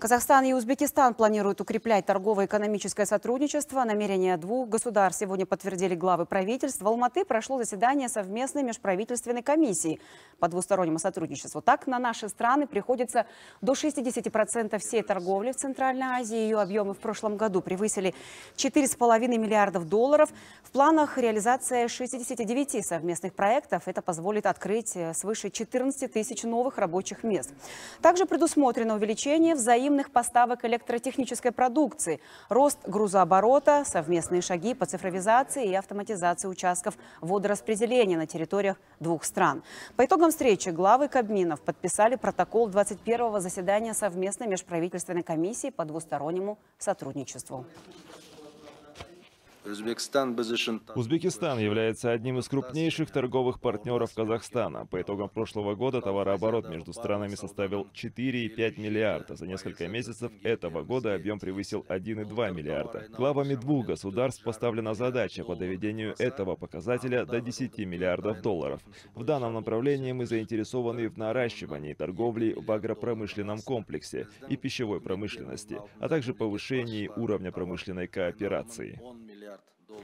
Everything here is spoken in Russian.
Казахстан и Узбекистан планируют укреплять торгово-экономическое сотрудничество. Намерения двух государств сегодня подтвердили главы правительств. В Алматы прошло заседание совместной межправительственной комиссии по двустороннему сотрудничеству. Так, на наши страны приходится до 60% всей торговли в Центральной Азии. Ее объемы в прошлом году превысили 4,5 миллиардов долларов. В планах реализация 69 совместных проектов. Это позволит открыть свыше 14 тысяч новых рабочих мест. Также предусмотрено увеличение взаимодействия взаимных поставок электротехнической продукции, рост грузооборота, совместные шаги по цифровизации и автоматизации участков водораспределения на территориях двух стран. По итогам встречи главы Кабминов подписали протокол 21-го заседания совместной межправительственной комиссии по двустороннему сотрудничеству. Узбекистан является одним из крупнейших торговых партнеров Казахстана. По итогам прошлого года товарооборот между странами составил 4,5 миллиарда. За несколько месяцев этого года объем превысил 1,2 миллиарда. Главами двух государств поставлена задача по доведению этого показателя до 10 миллиардов долларов. В данном направлении мы заинтересованы в наращивании торговли в агропромышленном комплексе и пищевой промышленности, а также повышении уровня промышленной кооперации.